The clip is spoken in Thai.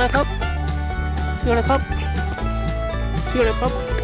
ชื่ออะไรครับชื่ออะไรครับชื่ออะไรครับ